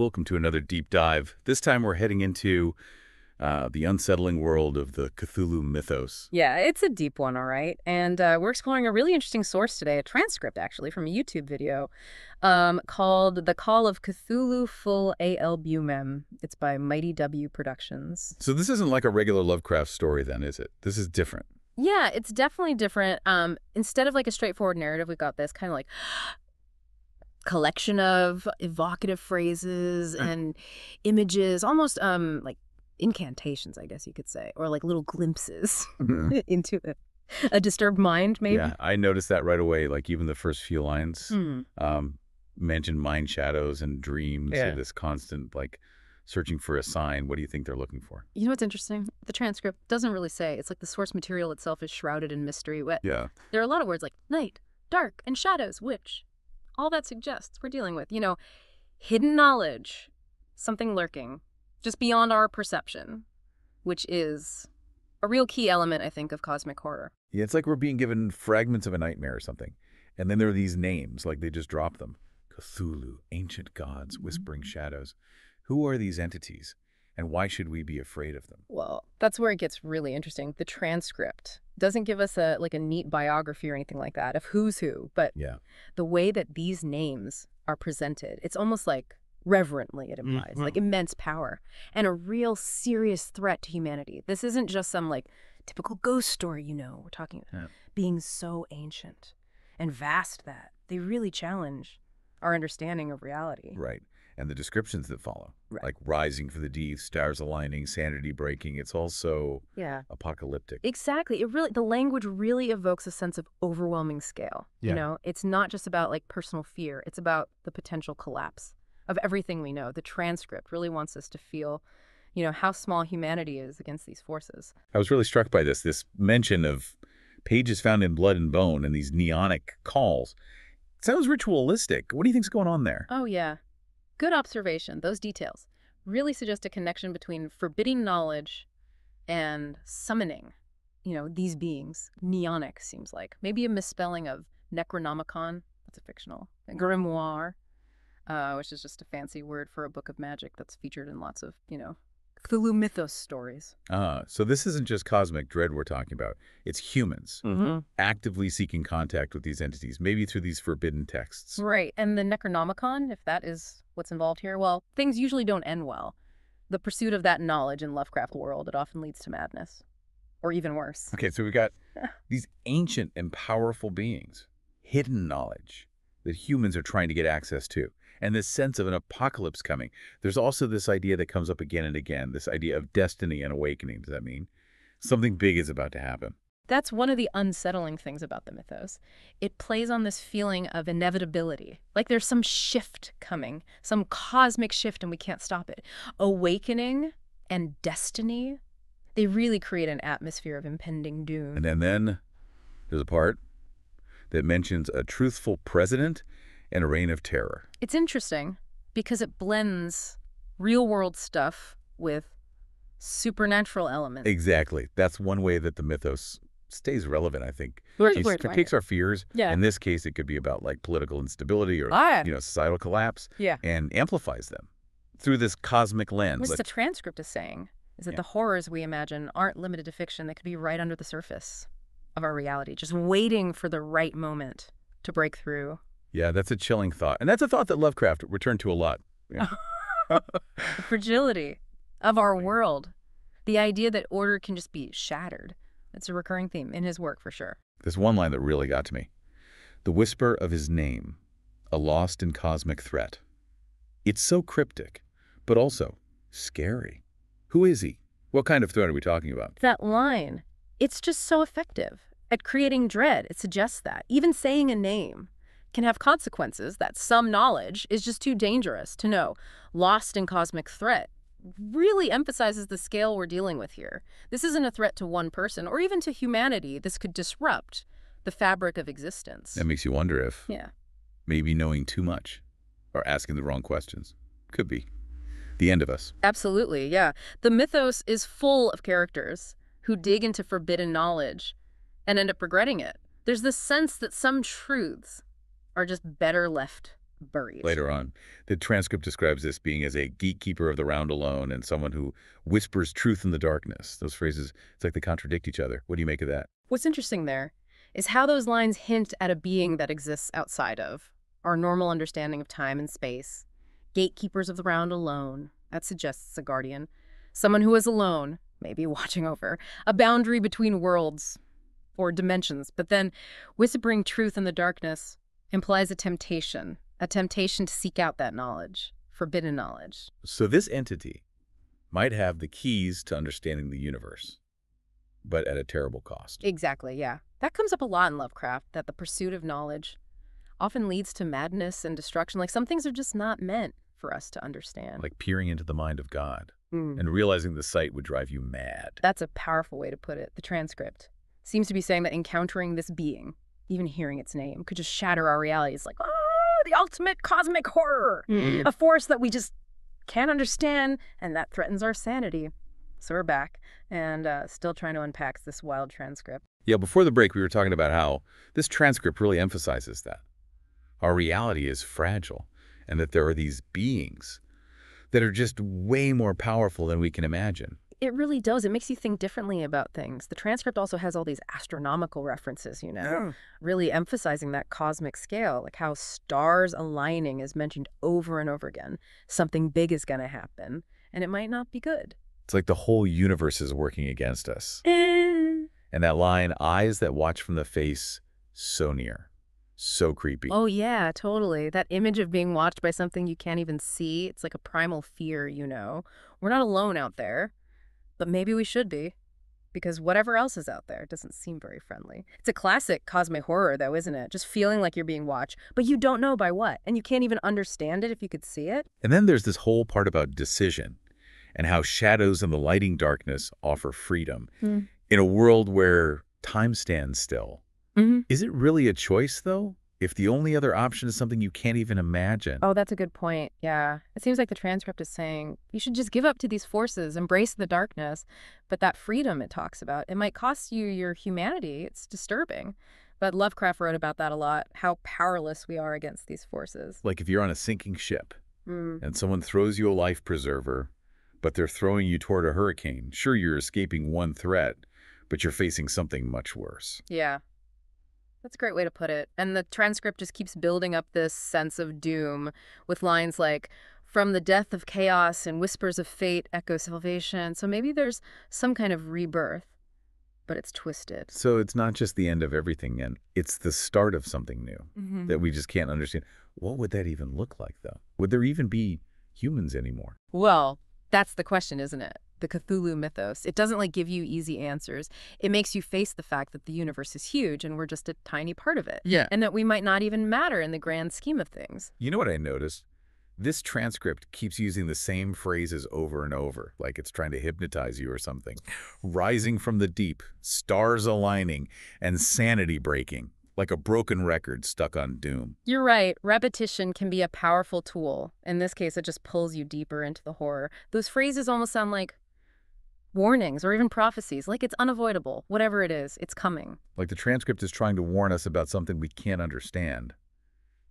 Welcome to another deep dive. This time we're heading into uh, the unsettling world of the Cthulhu mythos. Yeah, it's a deep one, all right. And uh, we're exploring a really interesting source today, a transcript actually from a YouTube video um, called The Call of Cthulhu Full Albumem. It's by Mighty W Productions. So this isn't like a regular Lovecraft story then, is it? This is different. Yeah, it's definitely different. Um, instead of like a straightforward narrative, we've got this kind of like collection of evocative phrases and images, almost um like incantations, I guess you could say, or like little glimpses into a, a disturbed mind, maybe. Yeah, I noticed that right away. Like even the first few lines Hmm. um, mentioned mind shadows and dreams. Yeah. This constant like searching for a sign. What do you think they're looking for? You know what's interesting? The transcript doesn't really say. It's like the source material itself is shrouded in mystery. What Yeah. there are a lot of words like night, dark, and shadows, which all that suggests we're dealing with, you know, hidden knowledge, something lurking, just beyond our perception, which is a real key element, I think, of cosmic horror. Yeah, it's like we're being given fragments of a nightmare or something. And then there are these names, like they just drop them. Cthulhu, ancient gods, mm-hmm. whispering shadows. Who are these entities? And why should we be afraid of them? Well, that's where it gets really interesting. The transcript doesn't give us a like a neat biography or anything like that of who's who, but Yeah. the way that these names are presented, it's almost like reverently it implies, like mm-hmm. immense power and a real serious threat to humanity. This isn't just some like typical ghost story, you know. We're talking Yeah. being so ancient and vast that they really challenge our understanding of reality. Right. And the descriptions that follow, Right. like rising for the deep, stars aligning, sanity breaking, it's also Yeah. apocalyptic. Exactly. It really the language really evokes a sense of overwhelming scale. Yeah. You know, it's not just about like personal fear. It's about the potential collapse of everything we know. The transcript really wants us to feel, you know, how small humanity is against these forces. I was really struck by this, this mention of pages found in blood and bone and these neonic calls. It sounds ritualistic. What do you think's going on there? Oh yeah. Good observation. Those details really suggest a connection between forbidding knowledge and summoning, you know, these beings. Neonic seems like. Maybe a misspelling of Necronomicon. That's a fictional. Grimoire, uh, which is just a fancy word for a book of magic that's featured in lots of, you know, Cthulhu mythos stories. Ah, so this isn't just cosmic dread we're talking about. It's humans Mm-hmm. actively seeking contact with these entities, maybe through these forbidden texts. Right. And the Necronomicon, if that is what's involved here, well, things usually don't end well. The pursuit of that knowledge in Lovecraft world, it often leads to madness. Or even worse. Okay, so we've got these ancient and powerful beings, hidden knowledge that humans are trying to get access to, and this sense of an apocalypse coming. There's also this idea that comes up again and again, this idea of destiny and awakening. Does that mean something big is about to happen? That's one of the unsettling things about the mythos. It plays on this feeling of inevitability, like there's some shift coming, some cosmic shift and we can't stop it. Awakening and destiny, they really create an atmosphere of impending doom. And then, then there's a part that mentions a truthful president and a reign of terror. It's interesting because it blends real world stuff with supernatural elements. Exactly. That's one way that the mythos stays relevant, I think. It where do I takes our fears. Yeah. In this case, it could be about like political instability or Ah. you know societal collapse, Yeah. and amplifies them through this cosmic lens. What Like- the transcript is saying is that Yeah. the horrors we imagine aren't limited to fiction. They could be right under the surface of our reality, just waiting for the right moment to break through. Yeah, that's a chilling thought, and that's a thought that Lovecraft returned to a lot. Yeah. The fragility of our world. The idea that order can just be shattered. That's a recurring theme in his work for sure. There's one line that really got to me: "The whisper of his name, a lost and cosmic threat." It's so cryptic, but also scary. Who is he? What kind of threat are we talking about? That line, it's just so effective at creating dread. It suggests that. Even saying a name can have consequences that some knowledge is just too dangerous to know. Lost in cosmic threat really emphasizes the scale we're dealing with here. This isn't a threat to one person or even to humanity. This could disrupt the fabric of existence. That makes you wonder if Yeah. maybe knowing too much or asking the wrong questions could be the end of us. Absolutely, yeah. The mythos is full of characters who dig into forbidden knowledge and end up regretting it. There's this sense that some truths are just better left buried. later on. The transcript describes this being as a gatekeeper of the round alone and someone who whispers truth in the darkness. Those phrases, it's like they contradict each other. What do you make of that? What's interesting there is how those lines hint at a being that exists outside of our normal understanding of time and space. Gatekeepers of the round alone, that suggests a guardian. Someone who is alone, maybe watching over, a boundary between worlds or dimensions. But then whispering truth in the darkness implies a temptation, a temptation to seek out that knowledge, forbidden knowledge. So this entity might have the keys to understanding the universe, but at a terrible cost. Exactly, yeah. That comes up a lot in Lovecraft, that the pursuit of knowledge often leads to madness and destruction. Like some things are just not meant for us to understand. Like peering into the mind of God Mm. and realizing the sight would drive you mad. That's a powerful way to put it. The transcript seems to be saying that encountering this being, even hearing its name, could just shatter our realities like, oh, the ultimate cosmic horror, a force that we just can't understand, and that threatens our sanity. So we're back and uh, still trying to unpack this wild transcript. Yeah, before the break, we were talking about how this transcript really emphasizes that. Our reality is fragile, and that there are these beings that are just way more powerful than we can imagine. It really does. It makes you think differently about things. The transcript also has all these astronomical references, you know, really emphasizing that cosmic scale, like how stars aligning is mentioned over and over again. Something big is going to happen, and it might not be good. It's like the whole universe is working against us. Eh. And that line, eyes that watch from the face, so near, so creepy. Oh, yeah, totally. That image of being watched by something you can't even see, it's like a primal fear, you know. We're not alone out there, but maybe we should be. Because whatever else is out there doesn't seem very friendly. It's a classic cosmic horror, though, isn't it? Just feeling like you're being watched, but you don't know by what, and you can't even understand it if you could see it. And then there's this whole part about decision and how shadows and the lighting darkness offer freedom. Hmm. In a world where time stands still, Mm-hmm. is it really a choice, though? If the only other option is something you can't even imagine? Oh, that's a good point. Yeah. It seems like the transcript is saying you should just give up to these forces, embrace the darkness. But that freedom it talks about, it might cost you your humanity. It's disturbing. But Lovecraft wrote about that a lot, how powerless we are against these forces. Like if you're on a sinking ship Mm. and someone throws you a life preserver, but they're throwing you toward a hurricane. Sure, you're escaping one threat, but you're facing something much worse. Yeah. That's a great way to put it. And the transcript just keeps building up this sense of doom with lines like, from the death of chaos and whispers of fate echo salvation. So maybe there's some kind of rebirth, but it's twisted. So it's not just the end of everything, and it's the start of something new Mm-hmm. that we just can't understand. What would that even look like, though? Would there even be humans anymore? Well, that's the question, isn't it? The Cthulhu mythos. It doesn't like give you easy answers. It makes you face the fact that the universe is huge and we're just a tiny part of it. Yeah. And that we might not even matter in the grand scheme of things. You know what I noticed? This transcript keeps using the same phrases over and over, like it's trying to hypnotize you or something. Rising from the deep, stars aligning, and sanity breaking, like a broken record stuck on doom. You're right. Repetition can be a powerful tool. In this case, it just pulls you deeper into the horror. Those phrases almost sound like warnings or even prophecies, like it's unavoidable. Whatever it is, it's coming. Like the transcript is trying to warn us about something we can't understand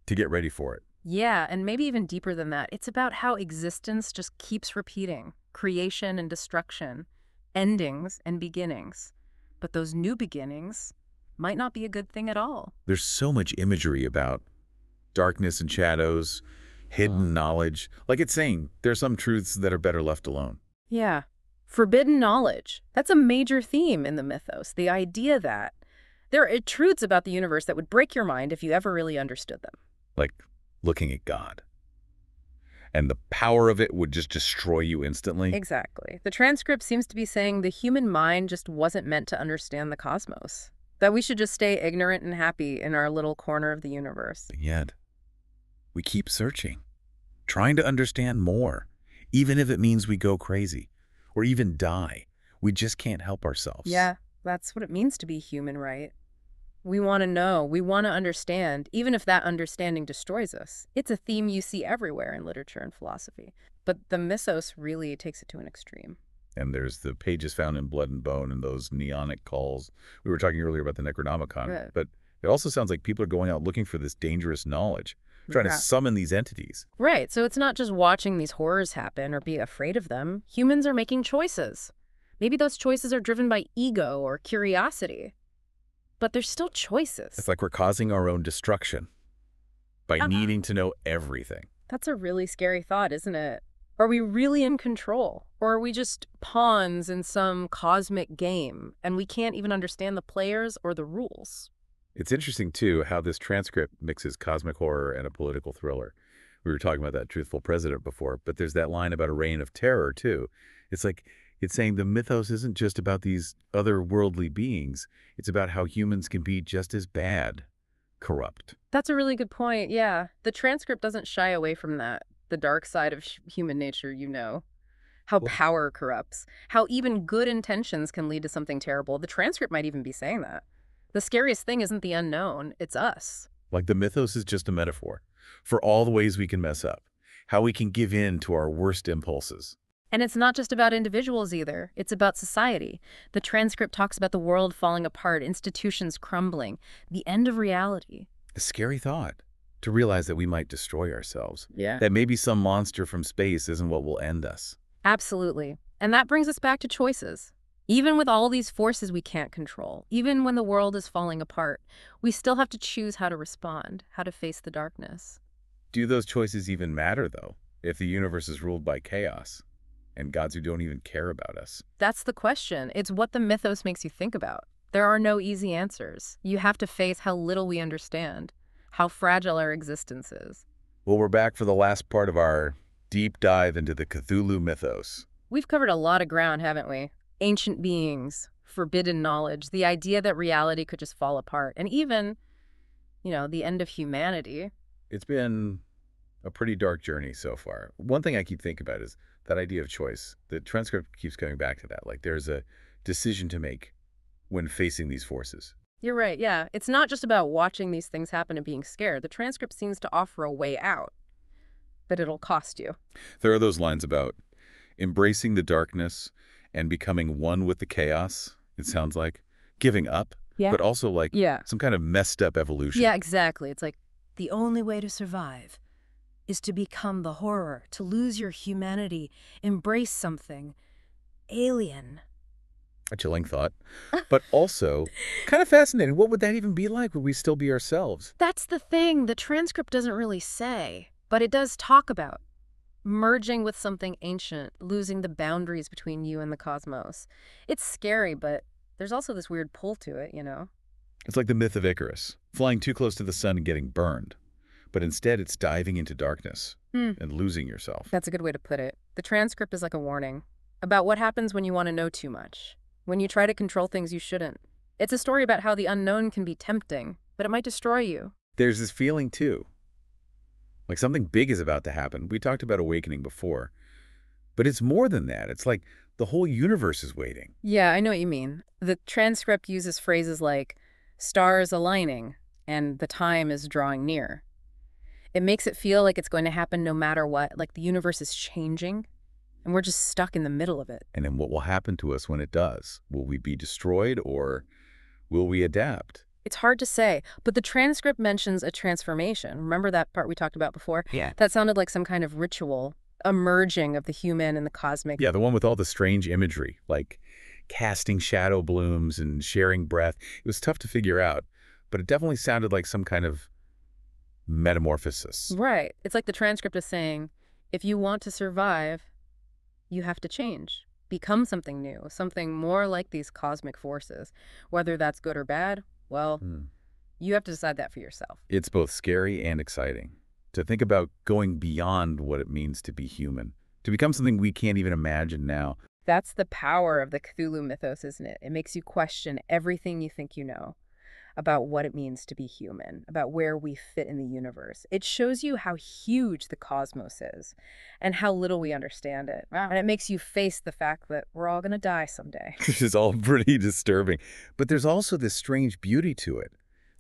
to get ready for it. Yeah, and maybe even deeper than that. It's about how existence just keeps repeating creation and destruction, endings and beginnings. But those new beginnings might not be a good thing at all. There's so much imagery about darkness and shadows, hidden knowledge. Like it's saying, there are some truths that are better left alone. Yeah. Forbidden knowledge. That's a major theme in the mythos. The idea that there are truths about the universe that would break your mind if you ever really understood them. like looking at God. And the power of it would just destroy you instantly. Exactly. The transcript seems to be saying the human mind just wasn't meant to understand the cosmos. That we should just stay ignorant and happy in our little corner of the universe. Yet, we keep searching, trying to understand more, even if it means we go crazy or even die. We just can't help ourselves. Yeah, that's what it means to be human, right? We want to know, we want to understand, even if that understanding destroys us. It's a theme you see everywhere in literature and philosophy. But the mythos really takes it to an extreme. And there's the pages found in Blood and Bone and those neonic calls. We were talking earlier about the Necronomicon. Right. But it also sounds like people are going out looking for this dangerous knowledge, trying Yeah. to summon these entities. Right, so it's not just watching these horrors happen or be afraid of them. Humans are making choices. Maybe those choices are driven by ego or curiosity. But they're still choices. It's like we're causing our own destruction by Uh-huh. needing to know everything. That's a really scary thought, isn't it? Are we really in control? Or are we just pawns in some cosmic game and we can't even understand the players or the rules? It's interesting, too, how this transcript mixes cosmic horror and a political thriller. We were talking about that truthful president before, but there's that line about a reign of terror, too. It's like it's saying the mythos isn't just about these otherworldly beings. It's about how humans can be just as bad, corrupt. That's a really good point, yeah. The transcript doesn't shy away from that. The dark side of human nature, you know. How Well- power corrupts. How even good intentions can lead to something terrible. The transcript might even be saying that. The scariest thing isn't the unknown, it's us. Like the mythos is just a metaphor for all the ways we can mess up, how we can give in to our worst impulses. And it's not just about individuals either, it's about society. The transcript talks about the world falling apart, institutions crumbling, the end of reality. A scary thought to realize that we might destroy ourselves, Yeah. that maybe some monster from space isn't what will end us. Absolutely. And that brings us back to choices. Even with all these forces we can't control, even when the world is falling apart, we still have to choose how to respond, how to face the darkness. Do those choices even matter, though, if the universe is ruled by chaos and gods who don't even care about us? That's the question. It's what the mythos makes you think about. There are no easy answers. You have to face how little we understand, how fragile our existence is. Well, we're back for the last part of our deep dive into the Cthulhu mythos. We've covered a lot of ground, haven't we? Ancient beings, forbidden knowledge, the idea that reality could just fall apart, and even, you know, the end of humanity. It's been a pretty dark journey so far. One thing I keep thinking about is that idea of choice. The transcript keeps coming back to that. Like there's a decision to make when facing these forces. You're right, yeah. It's not just about watching these things happen and being scared. The transcript seems to offer a way out, but it'll cost you. There are those lines about embracing the darkness and becoming one with the chaos, it sounds like. Giving up, Yeah. but also like Yeah. some kind of messed up evolution. Yeah, exactly. It's like the only way to survive is to become the horror, to lose your humanity, embrace something alien. A chilling thought. But also kind of fascinating. What would that even be like? Would we still be ourselves? That's the thing. The transcript doesn't really say, but it does talk about merging with something ancient, losing the boundaries between you and the cosmos. It's scary, but there's also this weird pull to it, you know? It's like the myth of Icarus, flying too close to the sun and getting burned. But instead, it's diving into darkness Hmm. and losing yourself. That's a good way to put it. The transcript is like a warning about what happens when you want to know too much, when you try to control things you shouldn't. It's a story about how the unknown can be tempting, but it might destroy you. There's this feeling, too. Like something big is about to happen. We talked about awakening before. But it's more than that. It's like the whole universe is waiting. Yeah, I know what you mean. The transcript uses phrases like stars aligning and the time is drawing near. It makes it feel like it's going to happen no matter what, like the universe is changing and we're just stuck in the middle of it. And then what will happen to us when it does? Will we be destroyed or will we adapt? It's hard to say, but the transcript mentions a transformation. Remember that part we talked about before? Yeah. That sounded like some kind of ritual, a merging of the human and the cosmic. Yeah, the one with all the strange imagery, like casting shadow blooms and sharing breath. It was tough to figure out, but it definitely sounded like some kind of metamorphosis. Right. It's like the transcript is saying, if you want to survive, you have to change, become something new, something more like these cosmic forces. Whether that's good or bad, well, Hmm. you have to decide that for yourself. It's both scary and exciting to think about going beyond what it means to be human, to become something we can't even imagine now. That's the power of the Cthulhu mythos, isn't it? It makes you question everything you think you know about what it means to be human, about where we fit in the universe. It shows you how huge the cosmos is and how little we understand it. And it makes you face the fact that we're all going to die someday. Which is all pretty disturbing. But there's also this strange beauty to it.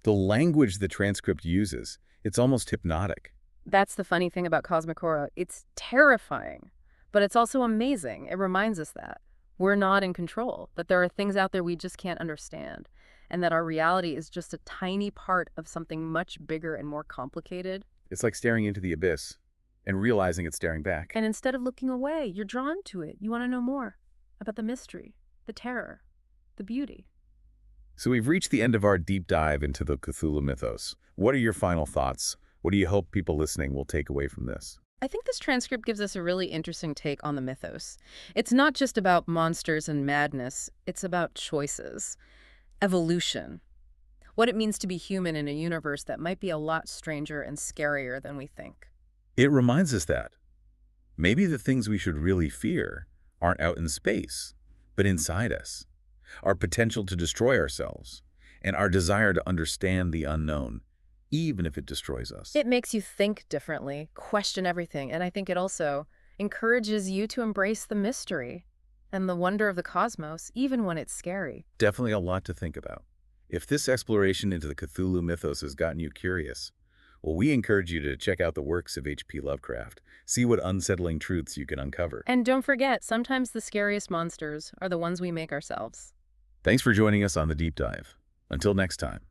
The language the transcript uses, it's almost hypnotic. That's the funny thing about Cosmic Horror. It's terrifying, but it's also amazing. It reminds us that we're not in control, that there are things out there we just can't understand, and that our reality is just a tiny part of something much bigger and more complicated. It's like staring into the abyss and realizing it's staring back. And instead of looking away, you're drawn to it. You want to know more about the mystery, the terror, the beauty. So we've reached the end of our deep dive into the Cthulhu mythos. What are your final thoughts? What do you hope people listening will take away from this? I think this transcript gives us a really interesting take on the mythos. It's not just about monsters and madness, it's about choices, evolution, what it means to be human in a universe that might be a lot stranger and scarier than we think. It reminds us that maybe the things we should really fear aren't out in space, but inside us. Our potential to destroy ourselves, and our desire to understand the unknown, even if it destroys us. It makes you think differently, question everything, and I think it also encourages you to embrace the mystery and the wonder of the cosmos, even when it's scary. Definitely a lot to think about. If this exploration into the Cthulhu mythos has gotten you curious, well, we encourage you to check out the works of H.P. Lovecraft, see what unsettling truths you can uncover. And don't forget, sometimes the scariest monsters are the ones we make ourselves. Thanks for joining us on The Deep Dive. Until next time,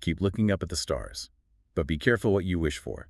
keep looking up at the stars, but be careful what you wish for.